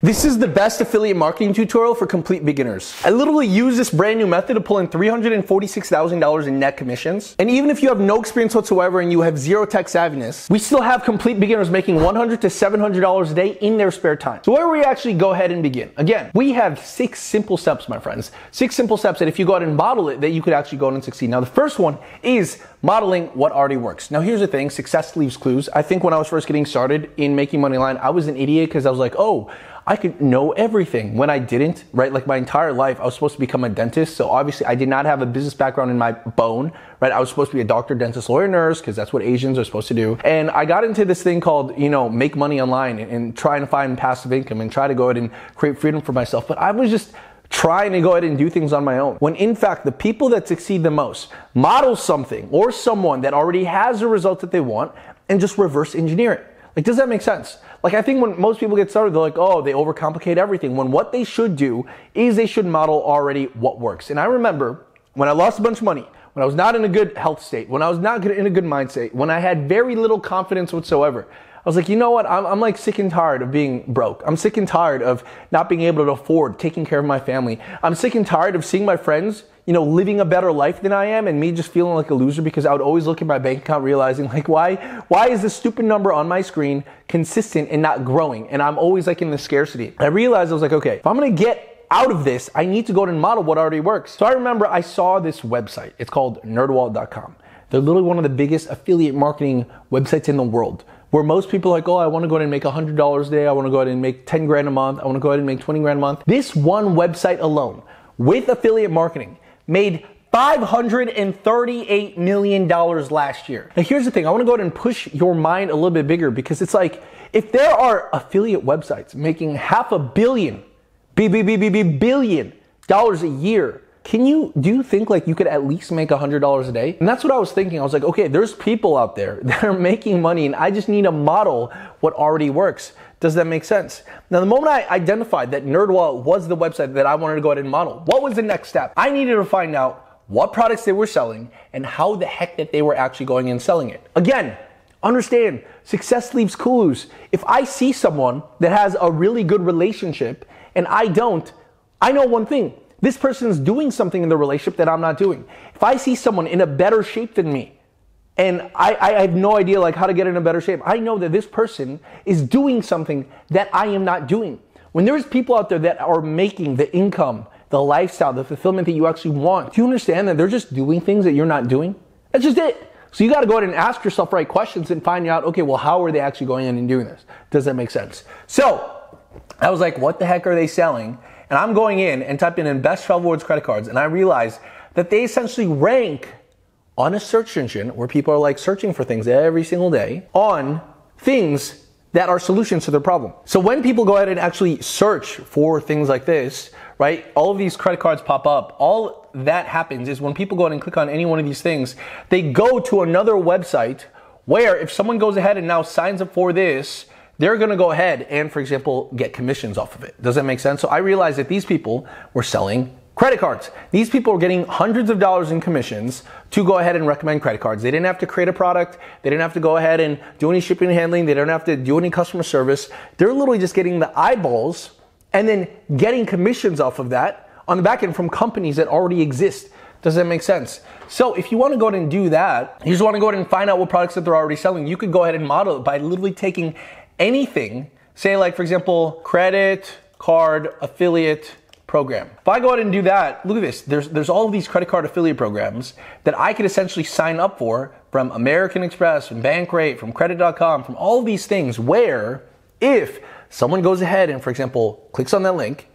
This is the best affiliate marketing tutorial for complete beginners. I literally use this brand new method to pull in $346,000 in net commissions. And even if you have no experience whatsoever and you have zero tech savviness, we still have complete beginners making 100 to $700 a day in their spare time. So where do we actually go ahead and begin? Again, we have six simple steps, my friends. Six simple steps that if you go ahead and model it, that you could actually go on and succeed. Now, the first one is modeling what already works. Now, here's the thing, success leaves clues. I think when I was first getting started in making money line, I was an idiot because I was like, oh, I could know everything when I didn't, right? Like my entire life, I was supposed to become a dentist. So obviously, I did not have a business background in my bone, right? I was supposed to be a doctor, dentist, lawyer, nurse, because that's what Asians are supposed to do. And I got into this thing called, you know, make money online and, and find passive income and try to go ahead and create freedom for myself. But I was just, trying to go ahead and do things on my own. When in fact, the people that succeed the most model something or someone that already has the result that they want and just reverse engineer it. Like, does that make sense? Like, I think when most people get started, they're like, oh, they overcomplicate everything. When what they should do is they should model already what works. And I remember when I lost a bunch of money, when I was not in a good health state, when I was not in a good mindset, when I had very little confidence whatsoever, I was like, you know what? I'm, I'm, like sick and tired of being broke. I'm sick and tired of not being able to afford taking care of my family. I'm sick and tired of seeing my friends you know, living a better life than I am and me just feeling like a loser because I would always look at my bank account realizing like why why is this stupid number on my screen consistent and not growing? And I'm always like in the scarcity. I realized I was like, okay, if I'm gonna get out of this, I need to go and model what already works. So I remember I saw this website. It's called nerdwallet.com. They're literally one of the biggest affiliate marketing websites in the world where most people are like, oh, I want to go ahead and make $100 a day. I want to go ahead and make 10 grand a month. I want to go ahead and make 20 grand a month. This one website alone with affiliate marketing made $538 million last year. Now, here's the thing I want to go ahead and push your mind a little bit bigger because it's like if there are affiliate websites making half a billion, b b b b b billion dollars a year, can you do you think like you could at least make $100 a day? And that's what I was thinking. I was like, okay, there's people out there that are making money and I just need to model what already works. Does that make sense? Now, the moment I identified that NerdWallet was the website that I wanted to go ahead and model, what was the next step? I needed to find out what products they were selling and how the heck that they were actually going and selling it. Again, understand success leaves clues. If I see someone that has a really good relationship and I don't, I know one thing. This person is doing something in the relationship that I'm not doing. If I see someone in a better shape than me, and I, I, have no idea like how to get in a better shape. I know that this person is doing something that I am not doing. When there's people out there that are making the income, the lifestyle, the fulfillment that you actually want, do you understand that they're just doing things that you're not doing? That's just it. So you got to go ahead and ask yourself right questions and find out, okay, well, how are they actually going in and doing this? Does that make sense? So I was like, what the heck are they selling? And I'm going in and typing in best travel rewards credit cards, and I realized that they essentially rank on a search engine where people are like searching for things every single day on things that are solutions to their problem. So when people go ahead and actually search for things like this, right, all of these credit cards pop up. All that happens is when people go ahead and click on any one of these things, they go to another website where if someone goes ahead and now signs up for this, they're going to go ahead and, for example, get commissions off of it. Does that make sense? So I realized that these people were selling Credit cards. These people are getting hundreds of dollars in commissions to go ahead and recommend credit cards. They didn't have to create a product. They didn't have to go ahead and do any shipping and handling. They don't have to do any customer service. They're literally just getting the eyeballs and then getting commissions off of that on the back end from companies that already exist. Does that make sense? So if you want to go ahead and do that, you just want to go ahead and find out what products that they're already selling. You could go ahead and model it by literally taking anything, say like for example, credit, card, affiliate, program. If I go out and do that, look at this. There's, there's all of these credit card affiliate programs that I could essentially sign up for from American Express, from Bankrate, from credit.com, from all of these things where if someone goes ahead and, for example, clicks on that link,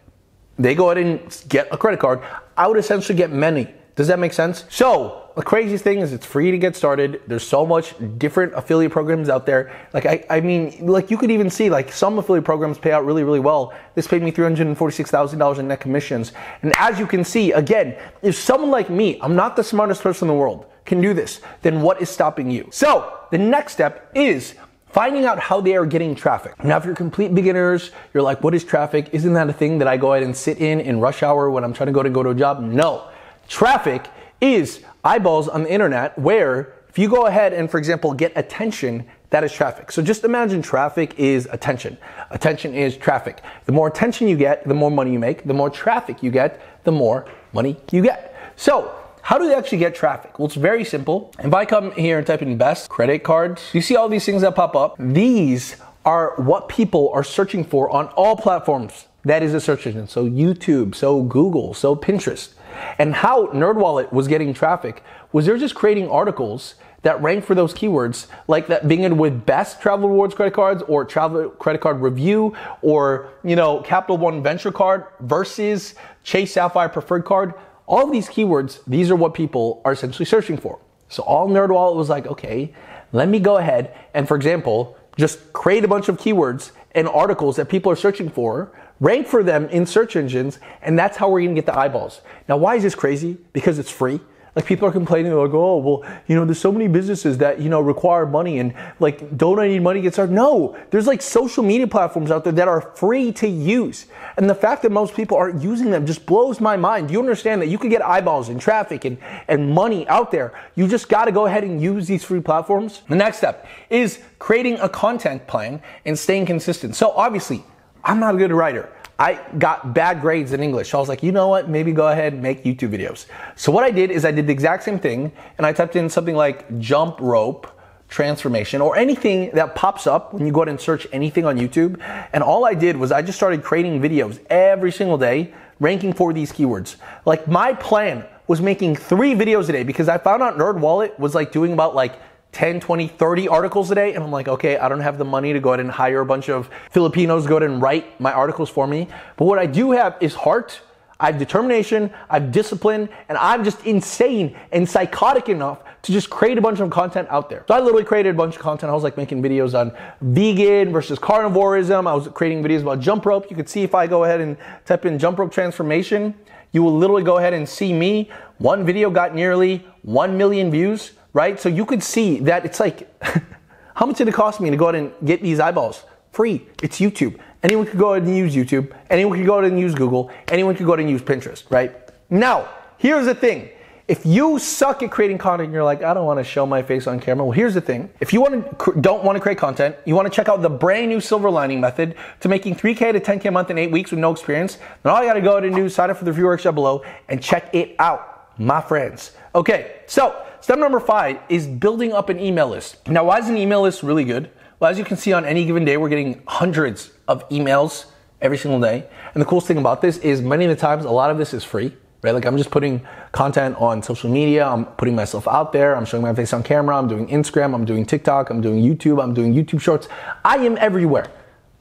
they go ahead and get a credit card, I would essentially get many. Does that make sense? So the craziest thing is it's free to get started. There's so much different affiliate programs out there. Like I, I mean, like you could even see like some affiliate programs pay out really, really well. This paid me $346,000 in net commissions. And as you can see, again, if someone like me, I'm not the smartest person in the world, can do this, then what is stopping you? So the next step is finding out how they are getting traffic. Now, if you're complete beginners, you're like, what is traffic? Isn't that a thing that I go ahead and sit in in rush hour when I'm trying to go to go to a job? No. Traffic is eyeballs on the internet where if you go ahead and, for example, get attention, that is traffic. So just imagine traffic is attention. Attention is traffic. The more attention you get, the more money you make. The more traffic you get, the more money you get. So how do they actually get traffic? Well, it's very simple. If I come here and type in best credit cards, you see all these things that pop up. These are what people are searching for on all platforms. That is a search engine. So YouTube, so Google, so Pinterest. And how NerdWallet was getting traffic was they're just creating articles that rank for those keywords, like that being in with best travel rewards credit cards or travel credit card review or, you know, Capital One venture card versus Chase Sapphire preferred card. All of these keywords, these are what people are essentially searching for. So all NerdWallet was like, okay, let me go ahead and, for example, just create a bunch of keywords and articles that people are searching for, rank for them in search engines, and that's how we're gonna get the eyeballs. Now, why is this crazy? Because it's free. Like people are complaining, they're like, oh, well, you know, there's so many businesses that, you know, require money and like, don't I need money to get started? No, there's like social media platforms out there that are free to use. And the fact that most people aren't using them just blows my mind. You understand that you can get eyeballs and traffic and, and money out there. You just got to go ahead and use these free platforms. The next step is creating a content plan and staying consistent. So obviously, I'm not a good writer. I got bad grades in English. So I was like, you know what? Maybe go ahead and make YouTube videos. So what I did is I did the exact same thing and I typed in something like jump rope transformation or anything that pops up when you go ahead and search anything on YouTube. And all I did was I just started creating videos every single day ranking for these keywords. Like my plan was making three videos a day because I found out NerdWallet was like doing about like 10, 20, 30 articles a day. And I'm like, okay, I don't have the money to go ahead and hire a bunch of Filipinos go ahead and write my articles for me. But what I do have is heart. I have determination, I have discipline, and I'm just insane and psychotic enough to just create a bunch of content out there. So I literally created a bunch of content. I was like making videos on vegan versus carnivorism. I was creating videos about jump rope. You could see if I go ahead and type in jump rope transformation, you will literally go ahead and see me. One video got nearly 1 million views right? So you could see that it's like, how much did it cost me to go ahead and get these eyeballs? Free. It's YouTube. Anyone could go ahead and use YouTube. Anyone could go ahead and use Google. Anyone could go ahead and use Pinterest, right? Now, here's the thing. If you suck at creating content and you're like, I don't want to show my face on camera, well, here's the thing. If you want to, don't want to create content, you want to check out the brand new silver lining method to making 3K to 10K a month in eight weeks with no experience, then all you got to go ahead and do is sign up for the free workshop below and check it out, my friends. Okay, so Step number five is building up an email list. Now, why is an email list really good? Well, as you can see on any given day, we're getting hundreds of emails every single day. And the coolest thing about this is many of the times, a lot of this is free, right? Like I'm just putting content on social media. I'm putting myself out there. I'm showing my face on camera. I'm doing Instagram. I'm doing TikTok. I'm doing YouTube. I'm doing YouTube shorts. I am everywhere.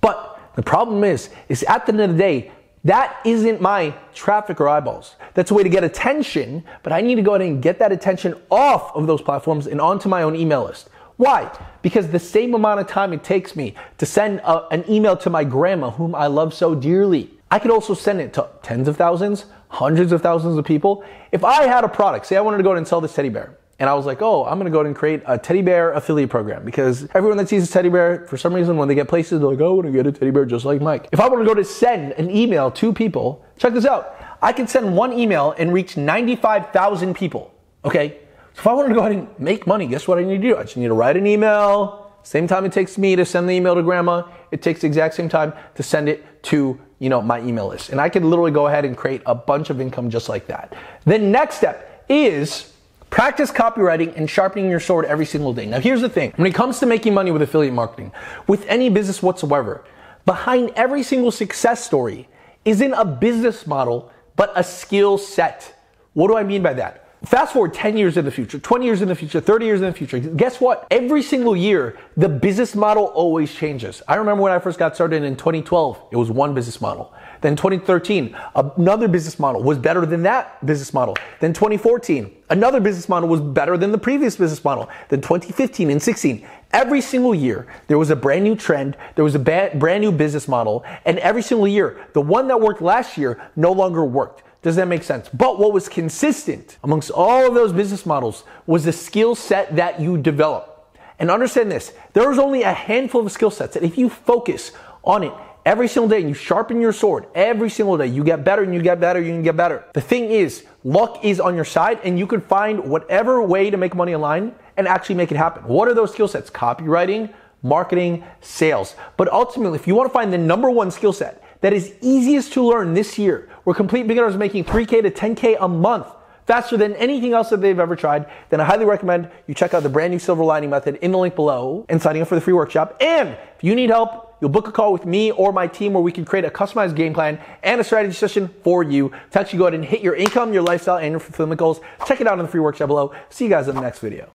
But the problem is, is at the end of the day, that isn't my traffic or eyeballs. That's a way to get attention, but I need to go ahead and get that attention off of those platforms and onto my own email list. Why? Because the same amount of time it takes me to send a, an email to my grandma, whom I love so dearly, I could also send it to tens of thousands, hundreds of thousands of people. If I had a product, say I wanted to go ahead and sell this teddy bear, and I was like, oh, I'm gonna go ahead and create a teddy bear affiliate program because everyone that sees a teddy bear, for some reason, when they get places, they're like, oh, I wanna get a teddy bear just like Mike. If I wanna go to send an email to people, check this out. I can send one email and reach 95,000 people, okay? So if I wanted to go ahead and make money, guess what I need to do? I just need to write an email. Same time it takes me to send the email to grandma, it takes the exact same time to send it to you know my email list. And I can literally go ahead and create a bunch of income just like that. The next step is Practice copywriting and sharpening your sword every single day. Now, here's the thing when it comes to making money with affiliate marketing, with any business whatsoever, behind every single success story isn't a business model, but a skill set. What do I mean by that? Fast forward 10 years in the future, 20 years in the future, 30 years in the future. Guess what? Every single year, the business model always changes. I remember when I first got started in 2012, it was one business model. Then 2013, another business model was better than that business model. Then 2014, another business model was better than the previous business model. Then 2015 and 16, every single year, there was a brand new trend, there was a brand new business model, and every single year, the one that worked last year no longer worked. Does that make sense? But what was consistent amongst all of those business models was the skill set that you develop. And understand this, there's only a handful of skill sets that if you focus on it every single day and you sharpen your sword every single day, you get better and you get better, and you get better. The thing is, luck is on your side and you can find whatever way to make money online and actually make it happen. What are those skill sets? Copywriting, marketing, sales. But ultimately, if you want to find the number one skill set that is easiest to learn this year, where complete beginners are making 3K to 10K a month, faster than anything else that they've ever tried, then I highly recommend you check out the brand new silver lining method in the link below and signing up for the free workshop. And if you need help, you'll book a call with me or my team where we can create a customized game plan and a strategy session for you to actually go ahead and hit your income, your lifestyle, and your fulfillment goals. Check it out in the free workshop below. See you guys in the next video.